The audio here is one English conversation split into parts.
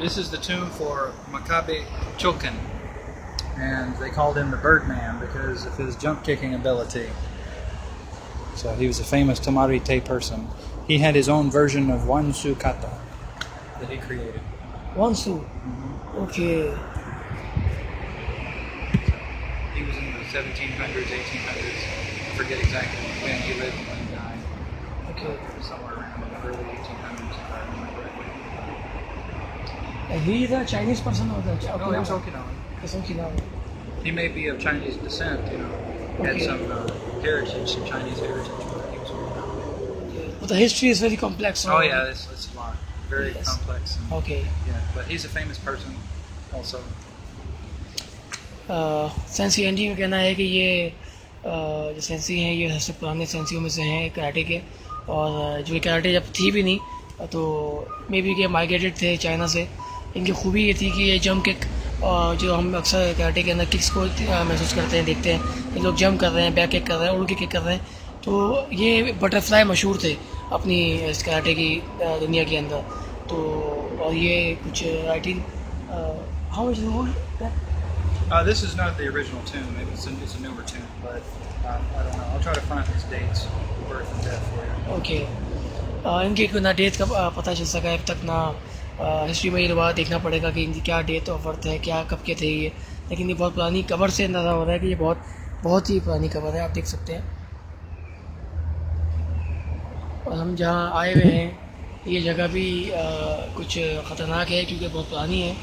This is the tomb for Makabe Choken, and they called him the Birdman because of his jump kicking ability. So he was a famous Tomari-te person. He had his own version of Wansu Kata that he created. Wansu. Mm-hmm. Okay. He was in the 1700s, 1800s. I forget exactly when he lived and when he died. Okay. Somewhere around the early 1800s, if I remember correctly. He is a Chinese person or the No, he was Okinawan. It's Okinawa. He may be of Chinese descent, you know. Okay. Had some uh, heritage, some Chinese heritage, but he was Okinawan. But the history is very complex. Oh yeah, it's, it's a lot. Very Yes. complex. And, Okay. Yeah, but he's a famous person also. Sensei Andy का कहना है कि ये अ, जो sensi हैं ये सबसे पुराने सेंसियों में से हैं कराटे के और जो कराटे जब थी भी नहीं तो मे बी के माइग्रेटेड थे चाइना से इनकी खूबी ये थी कि ये जंप किक और जो हम अक्सर कराटे के अंदर किक्स को महसूस करते हैं देखते हैं ये लोग जंप कर रहे हैं बैक किक कर रहे हैं उड़ के किक कर रहे हैं तो ये बटरफ्लाई मशहूर थे अपनी इस कराटे की दुनिया के अंदर तो और ये कुछ writing how is old Uh, this is not the original tomb. Maybe it's a, it's a newer tomb, but uh, I don't know. I'll try to find these dates, birth and death for you. Okay uh, इनकी को ना date का पता चल सका है अब तक ना हिस्ट्री में ये दोबारा देखना पड़ेगा कि इनकी क्या डेट ऑफ़ बर्थ है क्या कब के थे ये। लेकिन ये बहुत पुरानी कबर से अंदाज़ा हो रहा है कि ये बहुत बहुत ही पुरानी कबर है आप देख सकते हैं। और हम जहाँ आए हुए हैं ये जगह भी अ, कुछ ख़तरनाक है क्योंकि बहुत पुरानी है।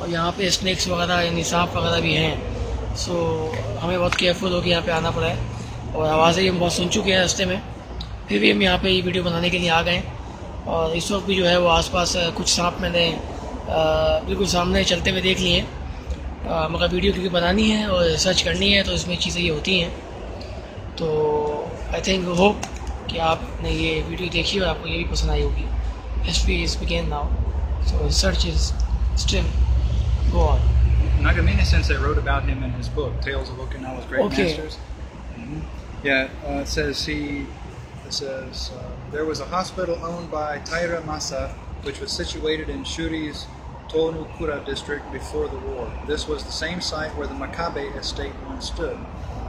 और यहाँ पे स्नैक्स वगैरह यानी सांप वगैरह भी हैं। सो हमें बहुत केयरफुल होकर यहाँ पे आना पड़ा है। और आवाज़ें हम बहुत सुन चुके हैं रास्ते में। फिर भी हम यहाँ पे ये वीडियो बनाने के लिए आ गए और इस वक्त भी जो है वो आसपास कुछ सांप मैंने बिल्कुल सामने चलते हुए देख लिए हैं मगर वीडियो क्योंकि बनानी है और सर्च करनी है तो इसमें चीज़ें ये होती हैं तो आई थिंक होप कि आपने ये वीडियो देखी और आपको ये भी पसंद आई होगी history is begin now so research is still go on Nagamine Sensei wrote about him in his book, Tales of Okinawa's Great Okay. Masters. Mhm. Yeah, uh, it says he. It says uh, there was a hospital owned by Taira Masa, which was situated in Shuri's Tonokura district before the war. This was the same site where the Makabe estate once stood.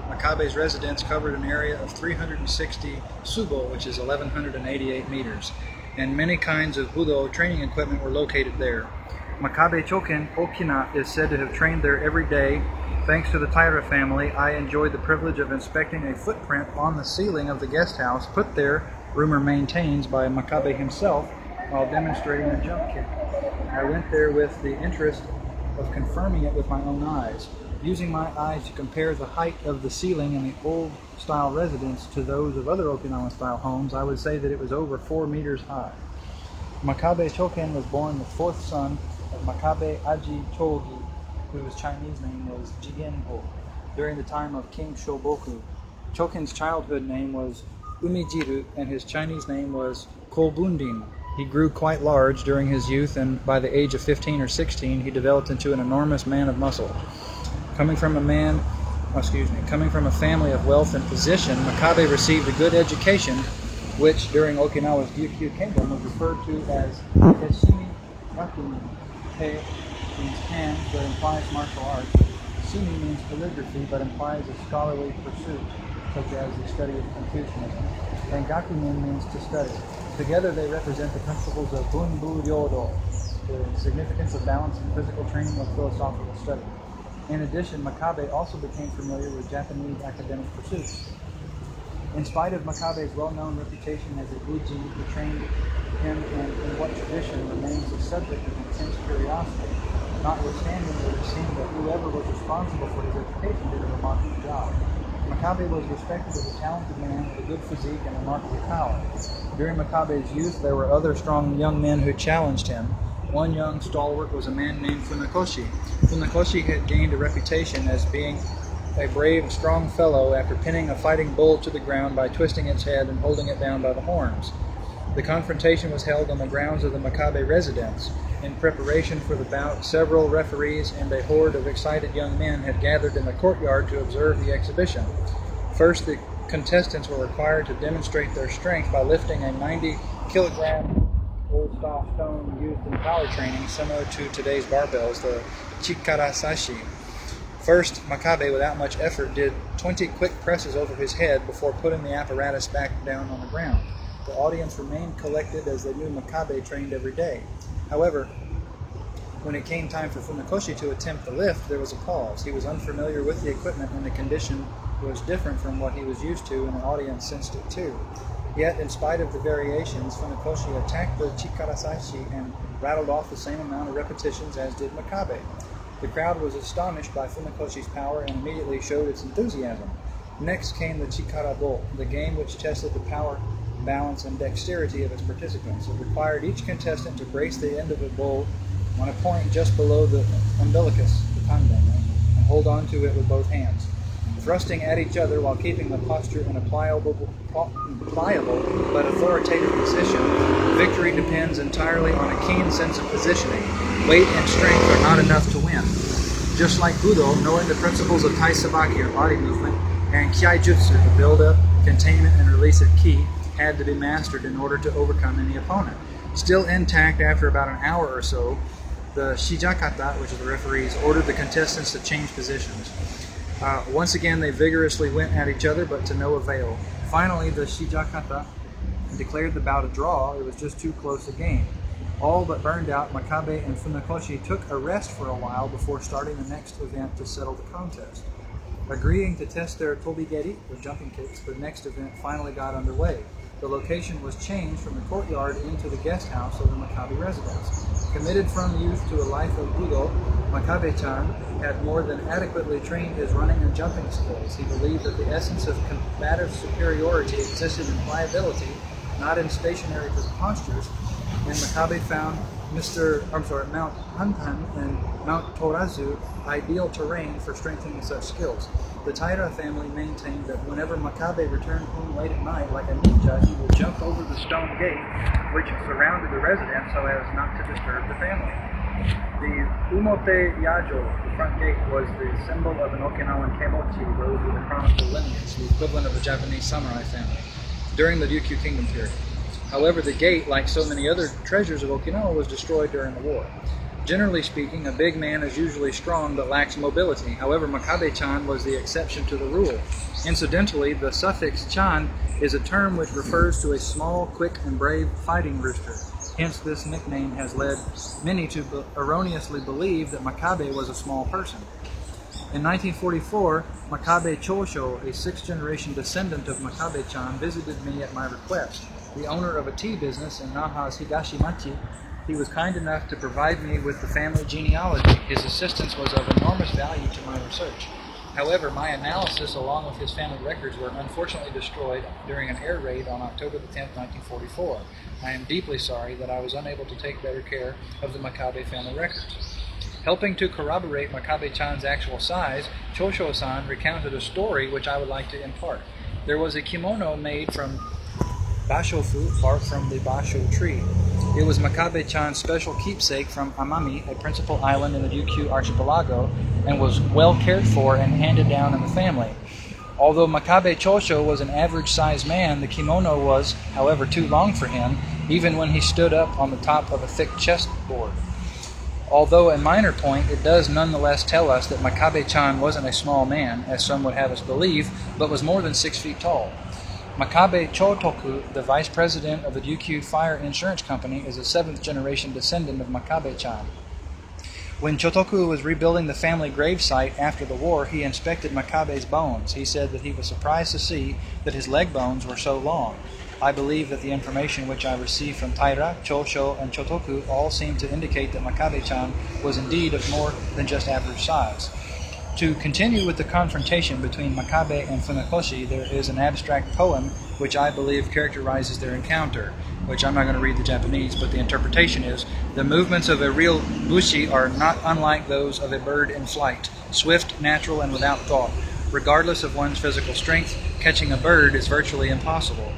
Makabe's residence covered an area of 360 tsubo, which is 1,188 meters, and many kinds of budo training equipment were located there. Makabe Choken Okina is said to have trained there every day. Thanks to the Taira family, I enjoyed the privilege of inspecting a footprint on the ceiling of the guest house, put there, rumor maintains, by Makabe himself while demonstrating a jump kick. I went there with the interest of confirming it with my own eyes. Using my eyes to compare the height of the ceiling in the old style residence to those of other Okinawan style homes, I would say that it was over four meters high. Makabe Choken was born the fourth son of Makabe Aji Chogi, whose Chinese name was Jigenho, during the time of King Shoboku. Chokin's childhood name was Umijiru, and his Chinese name was Kolbundin. He grew quite large during his youth, and by the age of 15 or 16, he developed into an enormous man of muscle. Coming from a man, excuse me, coming from a family of wealth and position, Makabe received a good education, which during Okinawa's Ryukyu Kingdom was referred to as Heshimi Rakumi. Means hand, but implies martial arts. Sumi means calligraphy, but implies a scholarly pursuit, such as the study of Confucianism. And means to study. Together they represent the principles of Bunbu Ryodo, the significance of balance and physical training with philosophical study. In addition, Makabe also became familiar with Japanese academic pursuits. In spite of Makabe's well-known reputation as a Bushi who trained him in, in what tradition remains a subject of intense curiosity, notwithstanding it would seem that whoever was responsible for his education did a remarkable job. Makabe was respected as a talented man with a good physique and remarkable power. During Makabe's youth, there were other strong young men who challenged him. One young stalwart was a man named Funakoshi. Funakoshi had gained a reputation as being a brave, strong fellow after pinning a fighting bull to the ground by twisting its head and holding it down by the horns. The confrontation was held on the grounds of the Makabe residence. In preparation for the bout, several referees and a horde of excited young men had gathered in the courtyard to observe the exhibition. First, the contestants were required to demonstrate their strength by lifting a 90 kilogram old style stone used in power training, similar to today's barbells, the chikarasashi. First, Makabe, without much effort, did 20 quick presses over his head before putting the apparatus back down on the ground. The audience remained collected as they knew Makabe trained every day. However, when it came time for Funakoshi to attempt the lift, there was a pause. He was unfamiliar with the equipment and the condition was different from what he was used to, and the audience sensed it too. Yet, in spite of the variations, Funakoshi attacked the Chikarasashi and rattled off the same amount of repetitions as did Makabe. The crowd was astonished by Funakoshi's power and immediately showed its enthusiasm. Next came the Chikara Bolt, the game which tested the power, balance, and dexterity of its participants. It required each contestant to brace the end of a bowl on a point just below the umbilicus, the tanden, and hold on to it with both hands thrusting at each other while keeping the posture in a pliable, pliable but authoritative position, victory depends entirely on a keen sense of positioning. Weight and strength are not enough to win. Just like Budo, knowing the principles of Tai Sabaki or body movement, and Kiai Jutsu, the build-up, containment, and release of ki, had to be mastered in order to overcome any opponent. Still intact after about an hour or so, the Shijakata, which is the referees, ordered the contestants to change positions. Uh, once again, they vigorously went at each other, but to no avail. Finally, the Shijakata declared the bout a draw. It was just too close a game. All but burned out, Makabe and Funakoshi took a rest for a while before starting the next event to settle the contest. Agreeing to test their tobigeri, or jumping kicks, the next event finally got underway. The location was changed from the courtyard into the guest house of the Makabe residence. Committed from youth to a life of budo, Makabe-chan had more than adequately trained his running and jumping skills. He believed that the essence of combative superiority existed in pliability, not in stationary postures, and Makabe found Mr. I'm sorry, Mount Hantan and Mount Torazu ideal terrain for strengthening such skills. The Taira family maintained that whenever Makabe returned home late at night, like a ninja, he would jump over the stone gate which surrounded the residence so as not to disturb the family. The Umote Yajo, the front gate, was the symbol of an Okinawan Kemochi, those with a chronicle lineage, the equivalent of a Japanese samurai family, during the Ryukyu Kingdom period. However, the gate, like so many other treasures of Okinawa, was destroyed during the war. Generally speaking, a big man is usually strong but lacks mobility. However, Makabe-chan was the exception to the rule. Incidentally, the suffix chan is a term which refers to a small, quick, and brave fighting rooster. Hence, this nickname has led many to be erroneously believe that Makabe was a small person. In 1944, Makabe Chosho, a sixth generation descendant of Makabe-chan, visited me at my request the owner of a tea business in Naha's Higashimachi, he was kind enough to provide me with the family genealogy. His assistance was of enormous value to my research. However, my analysis along with his family records were unfortunately destroyed during an air raid on October the 10th, 1944. I am deeply sorry that I was unable to take better care of the Makabe family records. Helping to corroborate Makabe-chan's actual size, Chosho-san recounted a story which I would like to impart. There was a kimono made from basho fruit far from the basho tree. It was Makabe-chan's special keepsake from Amami, a principal island in the Ryukyu archipelago, and was well cared for and handed down in the family. Although Makabe Chosho was an average sized man, the kimono was, however, too long for him, even when he stood up on the top of a thick chessboard. Although a minor point, it does nonetheless tell us that Makabe chan wasn't a small man, as some would have us believe, but was more than six feet tall. Makabe Chotoku, the vice president of the Ryukyu Fire Insurance Company, is a seventh generation descendant of Makabe chan. When Chotoku was rebuilding the family gravesite after the war, he inspected Makabe's bones. He said that he was surprised to see that his leg bones were so long. I believe that the information which I received from Taira, Chosho, and Chotoku all seem to indicate that Makabe chan was indeed of more than just average size. To continue with the confrontation between Makabe and Funakoshi, there is an abstract poem which I believe characterizes their encounter, which I'm not going to read the Japanese, but the interpretation is the movements of a real bushi are not unlike those of a bird in flight, swift, natural, and without thought. Regardless of one's physical strength, catching a bird is virtually impossible.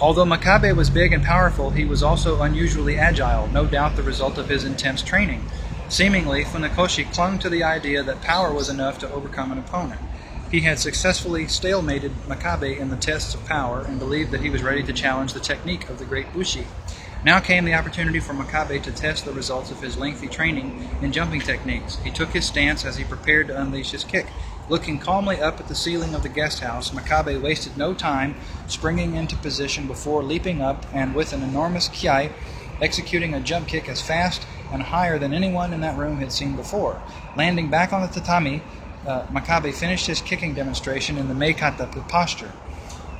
Although Makabe was big and powerful, he was also unusually agile, no doubt the result of his intense training. Seemingly, Funakoshi clung to the idea that power was enough to overcome an opponent. He had successfully stalemated Makabe in the tests of power and believed that he was ready to challenge the technique of the great Bushi. Now came the opportunity for Makabe to test the results of his lengthy training in jumping techniques. He took his stance as he prepared to unleash his kick. Looking calmly up at the ceiling of the guest house, Makabe wasted no time springing into position before leaping up and with an enormous kiai executing a jump kick as fast and higher than anyone in that room had seen before. Landing back on the tatami, uh, Makabe finished his kicking demonstration in the Meikata posture.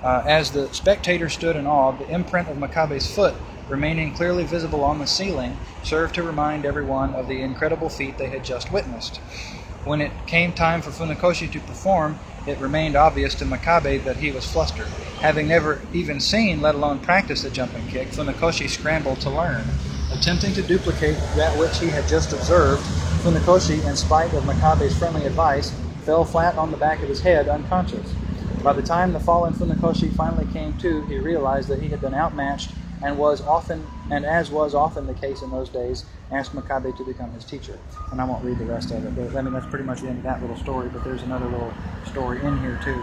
Uh, as the spectator stood in awe, the imprint of Makabe's foot remaining clearly visible on the ceiling served to remind everyone of the incredible feat they had just witnessed. When it came time for Funakoshi to perform, it remained obvious to Makabe that he was flustered. Having never even seen, let alone practiced a jumping kick, Funakoshi scrambled to learn. Attempting to duplicate that which he had just observed, Funakoshi, in spite of Makabe's friendly advice, fell flat on the back of his head, unconscious. By the time the fallen Funakoshi finally came to, he realized that he had been outmatched and was often, and as was often the case in those days, asked Makabe to become his teacher. And I won't read the rest of it, but I mean that's pretty much the end of that little story. But there's another little story in here too,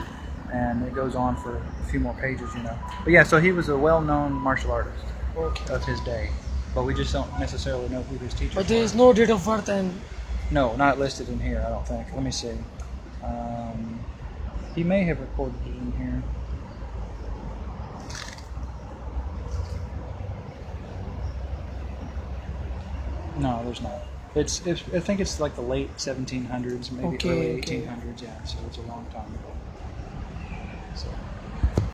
and it goes on for a few more pages, you know. But yeah, so he was a well-known martial artist of his day, but we just don't necessarily know who his teacher. But there is no date of birth and No, not listed in here. I don't think. Let me see. Um, he may have recorded it in here. No, there's not. It's, it's I think it's like the late 1700s, maybe Okay, early okay. 1800s. Yeah, so it's a long time ago. So